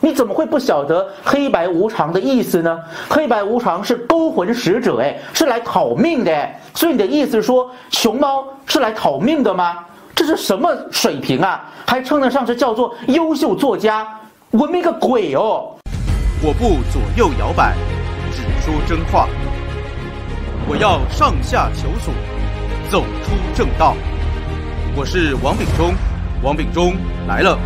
你怎么会不晓得黑白无常的意思呢？黑白无常是勾魂使者，哎，是来讨命的。所以你的意思说熊猫是来讨命的吗？这是什么水平啊？还称得上是叫做优秀作家？文明个鬼哦！我不左右摇摆，只说真话。我要上下求索，走出正道。我是王炳忠，王炳忠来了。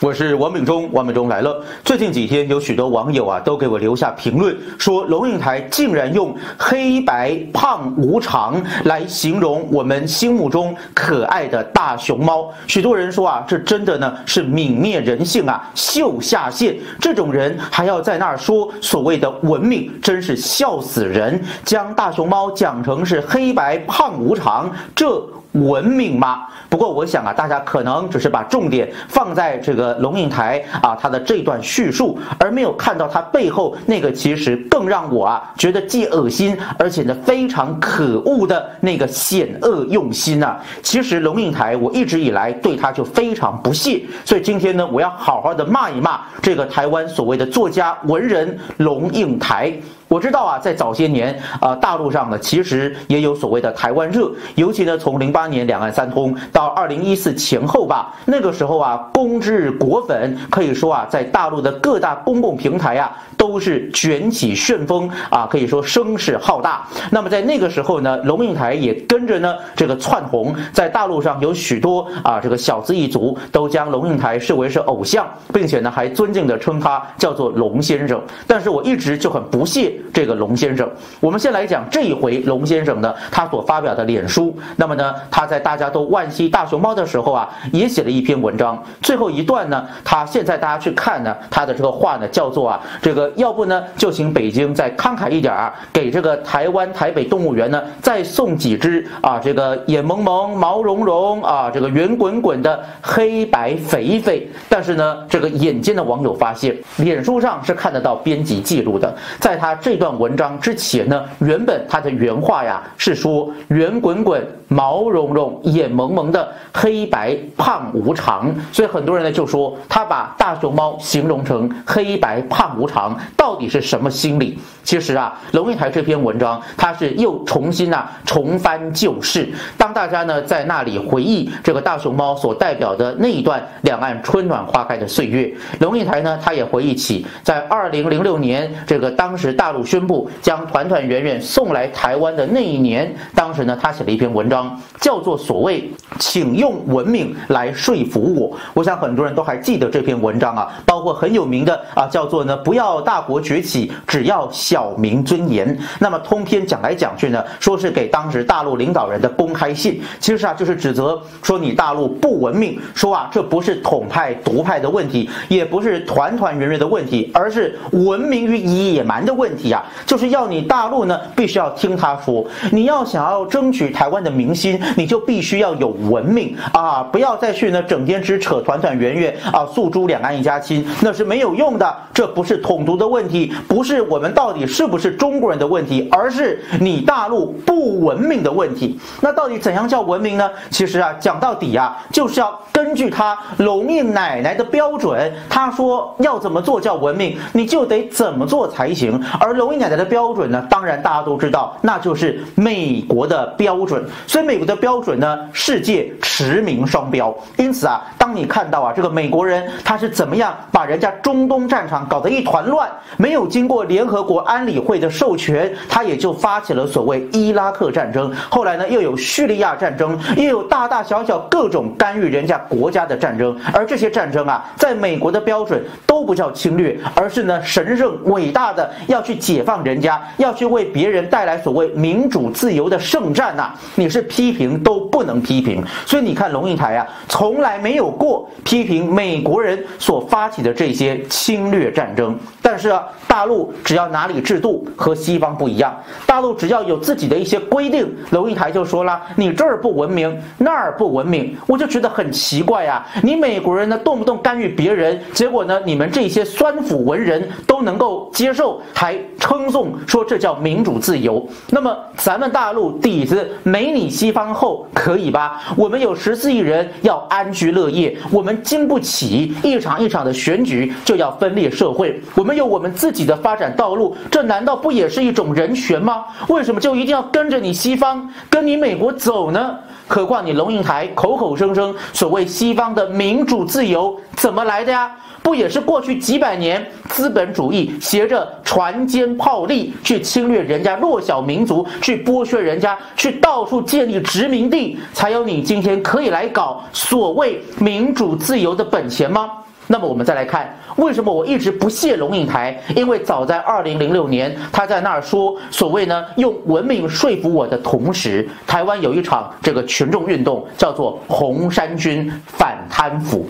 我是王炳忠，王炳忠来了。最近几天，有许多网友啊，都给我留下评论，说龙应台竟然用“黑白胖无常”来形容我们心目中可爱的大熊猫。许多人说啊，这真的呢是泯灭人性啊，秀下限。这种人还要在那儿说所谓的文明，真是笑死人。将大熊猫讲成是黑白胖无常，这。文明吗？不过我想啊，大家可能只是把重点放在这个龙应台啊他的这段叙述，而没有看到他背后那个其实更让我啊觉得既恶心而且呢非常可恶的那个险恶用心呐。其实龙应台我一直以来对他就非常不屑，所以今天呢我要好好的骂一骂这个台湾所谓的作家文人龙应台。我知道啊，在早些年啊，大陆上呢，其实也有所谓的台湾热，尤其呢，从零八年两岸三通到二零一四前后吧，那个时候啊，公知果粉可以说啊，在大陆的各大公共平台啊，都是卷起旋风啊，可以说声势浩大。那么在那个时候呢，龙应台也跟着呢这个窜红，在大陆上有许多啊这个小资一族都将龙应台视为是偶像，并且呢还尊敬的称他叫做龙先生。但是我一直就很不屑。这个龙先生，我们先来讲这一回龙先生呢，他所发表的脸书。那么呢，他在大家都惋惜大熊猫的时候啊，也写了一篇文章。最后一段呢，他现在大家去看呢，他的这个话呢，叫做啊，这个要不呢，就请北京再慷慨一点儿，给这个台湾台北动物园呢，再送几只啊，这个眼蒙蒙、毛茸茸啊，这个圆滚滚的黑白肥肥。但是呢，这个眼尖的网友发现，脸书上是看得到编辑记录的，在他。这段文章之前呢，原本他的原话呀是说圆滚滚、毛茸茸、眼蒙蒙的黑白胖无常，所以很多人呢就说他把大熊猫形容成黑白胖无常，到底是什么心理？其实啊，龙应台这篇文章，他是又重新啊重翻旧事。当大家呢在那里回忆这个大熊猫所代表的那一段两岸春暖花开的岁月，龙应台呢他也回忆起在二零零六年这个当时大陆。宣布将团团圆圆送来台湾的那一年，当时呢，他写了一篇文章，叫做“所谓请用文明来说服我”。我想很多人都还记得这篇文章啊，包括很有名的啊，叫做呢“不要大国崛起，只要小民尊严”。那么通篇讲来讲去呢，说是给当时大陆领导人的公开信，其实啊，就是指责说你大陆不文明，说啊，这不是统派独派的问题，也不是团团圆圆的问题，而是文明与野蛮的问题。呀，就是要你大陆呢，必须要听他说。你要想要争取台湾的民心，你就必须要有文明啊！不要再去呢，整天只扯团团圆圆啊，诉诸两岸一家亲，那是没有用的。这不是统独的问题，不是我们到底是不是中国人的问题，而是你大陆不文明的问题。那到底怎样叫文明呢？其实啊，讲到底啊，就是要根据他龙应奶奶的标准，他说要怎么做叫文明，你就得怎么做才行。而龙应奶奶的标准呢？当然大家都知道，那就是美国的标准。所以美国的标准呢，世界驰名双标。因此啊，当你看到啊，这个美国人他是怎么样把人家中东战场搞得一团乱，没有经过联合国安理会的授权，他也就发起了所谓伊拉克战争。后来呢，又有叙利亚战争，又有大大小小各种干预人家国家的战争。而这些战争啊，在美国的标准都不叫侵略，而是呢神圣伟大的要去。解放人家要去为别人带来所谓民主自由的圣战呐，你是批评都不能批评。所以你看龙应台啊，从来没有过批评美国人所发起的这些侵略战争。但是啊，大陆只要哪里制度和西方不一样，大陆只要有自己的一些规定，龙应台就说了：“你这儿不文明，那儿不文明。”我就觉得很奇怪呀，你美国人呢动不动干预别人，结果呢你们这些酸腐文人都能够接受，还。称颂说这叫民主自由。那么咱们大陆底子没你西方厚，可以吧？我们有十四亿人要安居乐业，我们经不起一场一场的选举就要分裂社会。我们有我们自己的发展道路，这难道不也是一种人权吗？为什么就一定要跟着你西方，跟你美国走呢？何况你龙应台口口声声所谓西方的民主自由怎么来的呀？不也是过去几百年资本主义携着船坚炮利去侵略人家弱小民族，去剥削人家，去到处建立殖民地，才有你今天可以来搞所谓民主自由的本钱吗？那么我们再来看，为什么我一直不屑龙应台？因为早在二零零六年，他在那儿说所谓呢用文明说服我的同时，台湾有一场这个群众运动，叫做红衫军反贪腐。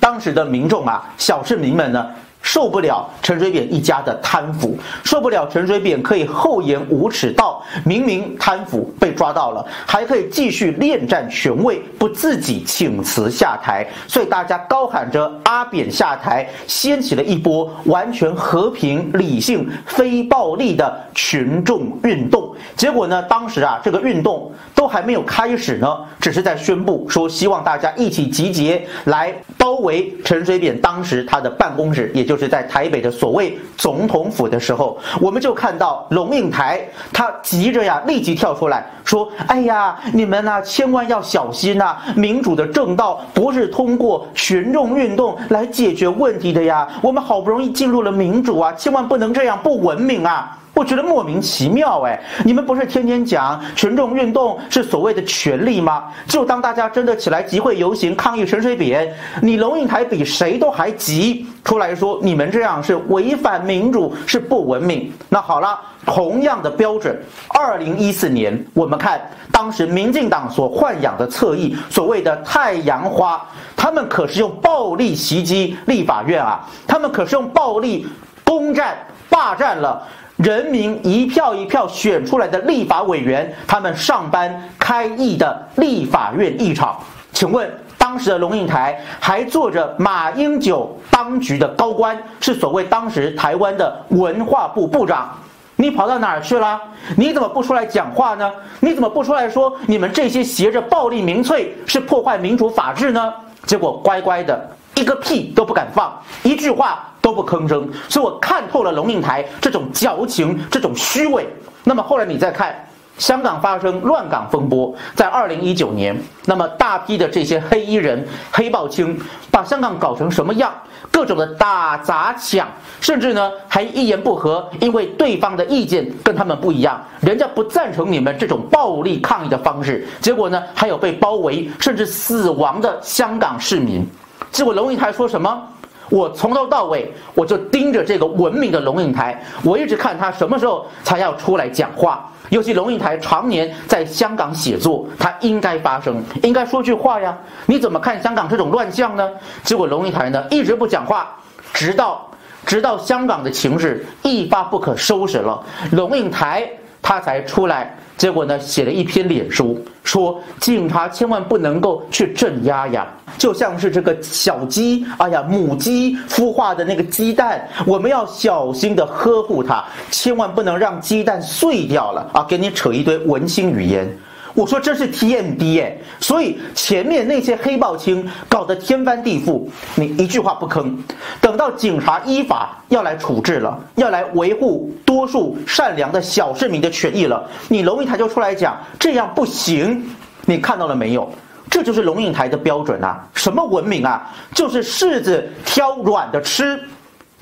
当时的民众啊，小市民们呢。受不了陈水扁一家的贪腐，受不了陈水扁可以厚颜无耻到明明贪腐被抓到了，还可以继续恋战权位，不自己请辞下台，所以大家高喊着阿扁下台，掀起了一波完全和平、理性、非暴力的群众运动。结果呢，当时啊，这个运动都还没有开始呢，只是在宣布说希望大家一起集结来包围陈水扁当时他的办公室，也就。就是在台北的所谓总统府的时候，我们就看到龙应台，他急着呀，立即跳出来说：“哎呀，你们呐，千万要小心呐！民主的正道不是通过群众运动来解决问题的呀！我们好不容易进入了民主啊，千万不能这样不文明啊！”我觉得莫名其妙哎，你们不是天天讲群众运动是所谓的权利吗？就当大家真的起来集会游行抗议陈水扁，你龙应台比谁都还急出来说你们这样是违反民主，是不文明。那好了，同样的标准，二零一四年我们看当时民进党所豢养的侧翼，所谓的太阳花，他们可是用暴力袭击立法院啊，他们可是用暴力攻占霸占了。人民一票一票选出来的立法委员，他们上班开议的立法院议场，请问当时的龙应台还坐着马英九当局的高官，是所谓当时台湾的文化部部长，你跑到哪儿去了？你怎么不出来讲话呢？你怎么不出来说你们这些挟着暴力民粹是破坏民主法治呢？结果乖乖的一个屁都不敢放，一句话。都不吭声，所以我看透了龙应台这种矫情、这种虚伪。那么后来你再看香港发生乱港风波，在二零一九年，那么大批的这些黑衣人、黑豹青把香港搞成什么样？各种的打砸抢，甚至呢还一言不合，因为对方的意见跟他们不一样，人家不赞成你们这种暴力抗议的方式，结果呢还有被包围甚至死亡的香港市民。结果龙应台说什么？我从头到尾，我就盯着这个文明的龙应台，我一直看他什么时候才要出来讲话。尤其龙应台常年在香港写作，他应该发声，应该说句话呀。你怎么看香港这种乱象呢？结果龙应台呢一直不讲话，直到直到香港的情势一发不可收拾了，龙应台他才出来。结果呢，写了一篇脸书，说警察千万不能够去镇压呀，就像是这个小鸡，哎呀，母鸡孵化的那个鸡蛋，我们要小心的呵护它，千万不能让鸡蛋碎掉了啊！给你扯一堆文青语言。我说这是 TMD 哎，所以前面那些黑豹青搞得天翻地覆，你一句话不吭，等到警察依法要来处置了，要来维护多数善良的小市民的权益了，你龙应台就出来讲这样不行，你看到了没有？这就是龙应台的标准啊，什么文明啊？就是柿子挑软的吃。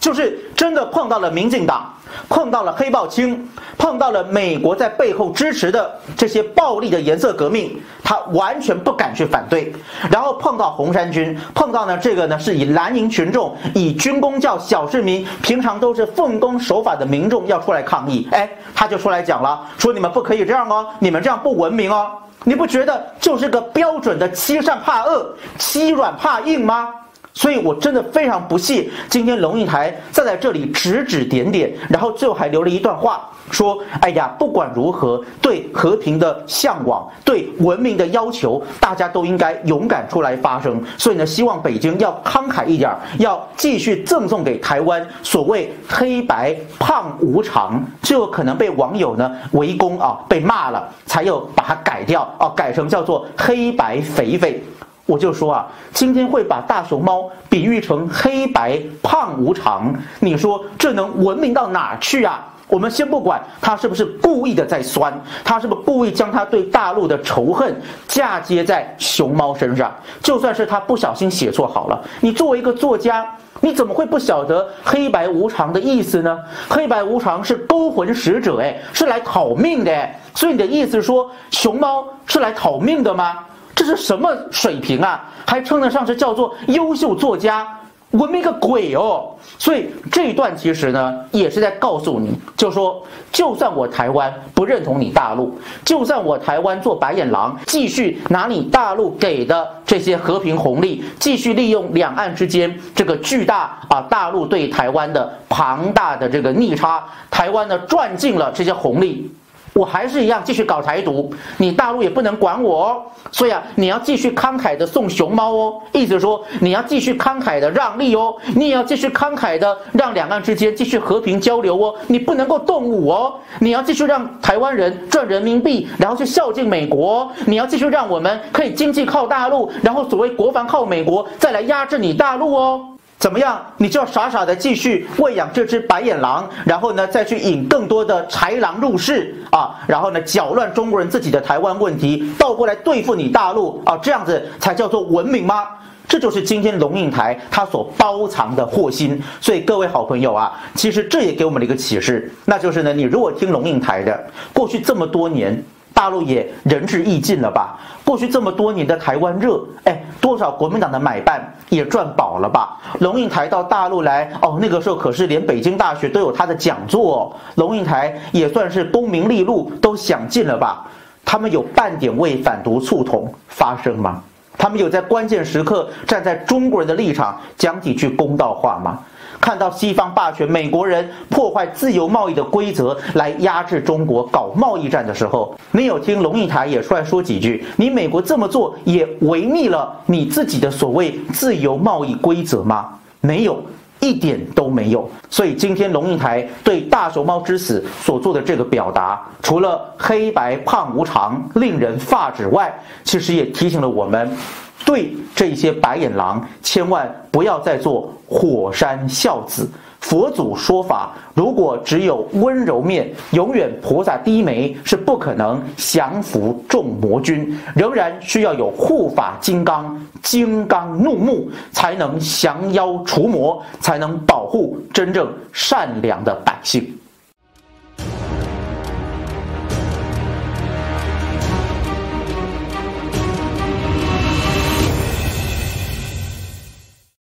就是真的碰到了民进党，碰到了黑豹青，碰到了美国在背后支持的这些暴力的颜色革命，他完全不敢去反对。然后碰到红衫军，碰到呢这个呢是以蓝营群众、以军工教小市民，平常都是奉公守法的民众要出来抗议，哎，他就出来讲了，说你们不可以这样哦，你们这样不文明哦，你不觉得就是个标准的欺善怕恶、欺软怕硬吗？所以我真的非常不屑今天龙应台再在这里指指点点，然后最后还留了一段话。说，哎呀，不管如何，对和平的向往，对文明的要求，大家都应该勇敢出来发声。所以呢，希望北京要慷慨一点，要继续赠送给台湾所谓“黑白胖无常”，最后可能被网友呢围攻啊，被骂了，才有把它改掉啊，改成叫做“黑白肥肥”。我就说啊，今天会把大熊猫比喻成黑白胖无常，你说这能文明到哪去啊？我们先不管他是不是故意的在酸，他是不是故意将他对大陆的仇恨嫁接在熊猫身上？就算是他不小心写错好了，你作为一个作家，你怎么会不晓得黑白无常的意思呢？黑白无常是勾魂使者，哎，是来讨命的。所以你的意思说熊猫是来讨命的吗？这是什么水平啊？还称得上是叫做优秀作家？文明个鬼哦！所以这一段其实呢，也是在告诉你，就说，就算我台湾不认同你大陆，就算我台湾做白眼狼，继续拿你大陆给的这些和平红利，继续利用两岸之间这个巨大啊大陆对台湾的庞大的这个逆差，台湾呢赚尽了这些红利。我还是一样继续搞台独，你大陆也不能管我哦。所以啊，你要继续慷慨的送熊猫哦，意思说你要继续慷慨的让利哦，你也要继续慷慨的让两岸之间继续和平交流哦。你不能够动武哦，你要继续让台湾人赚人民币，然后去孝敬美国。你要继续让我们可以经济靠大陆，然后所谓国防靠美国，再来压制你大陆哦。怎么样？你就要傻傻的继续喂养这只白眼狼，然后呢，再去引更多的豺狼入室啊，然后呢，搅乱中国人自己的台湾问题，倒过来对付你大陆啊，这样子才叫做文明吗？这就是今天龙应台他所包藏的祸心。所以各位好朋友啊，其实这也给我们了一个启示，那就是呢，你如果听龙应台的，过去这么多年。大陆也仁至义尽了吧？过去这么多年的台湾热，哎，多少国民党的买办也赚饱了吧？龙应台到大陆来，哦，那个时候可是连北京大学都有他的讲座，龙应台也算是功名利禄都享尽了吧？他们有半点为反独促统发声吗？他们有在关键时刻站在中国人的立场讲几句公道话吗？看到西方霸权、美国人破坏自由贸易的规则来压制中国搞贸易战的时候，你有听龙应台也出来说几句？你美国这么做也违逆了你自己的所谓自由贸易规则吗？没有，一点都没有。所以今天龙应台对大熊猫之死所做的这个表达，除了黑白胖无常令人发指外，其实也提醒了我们。对这些白眼狼，千万不要再做火山孝子。佛祖说法，如果只有温柔面，永远菩萨低眉，是不可能降服众魔君。仍然需要有护法金刚，金刚怒目，才能降妖除魔，才能保护真正善良的百姓。